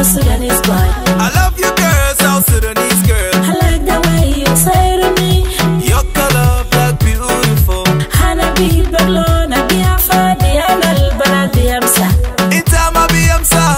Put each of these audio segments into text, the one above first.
I love you, girl, Sudanese girl. I like the way you say to me. Your color black beautiful. Hana bi bi afadi amsa. Bi amsa.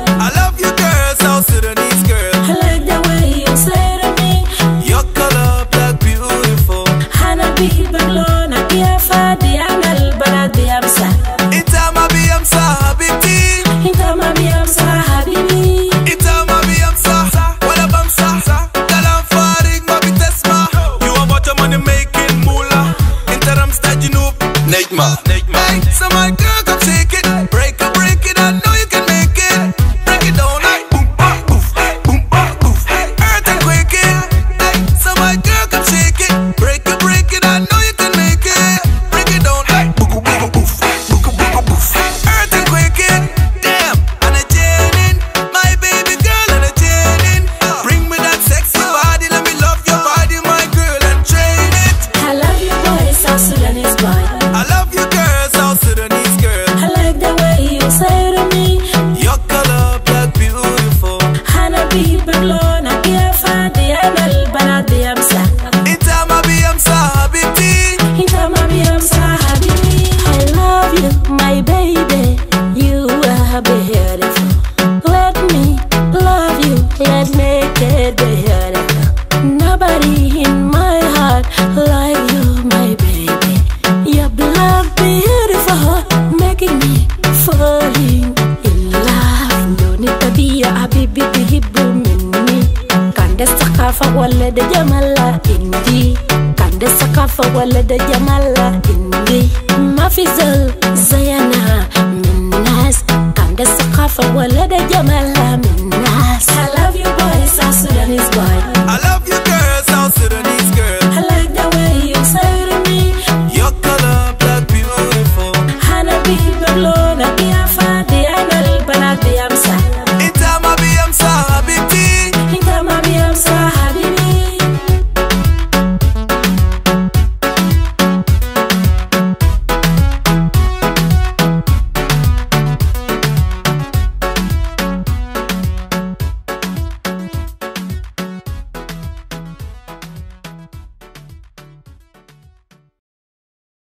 Nate Ma. Hey, so my girl, come take it. sakafa wala da jamala indi. Kande sakafa wala da jamala indi. Mafizal zayana.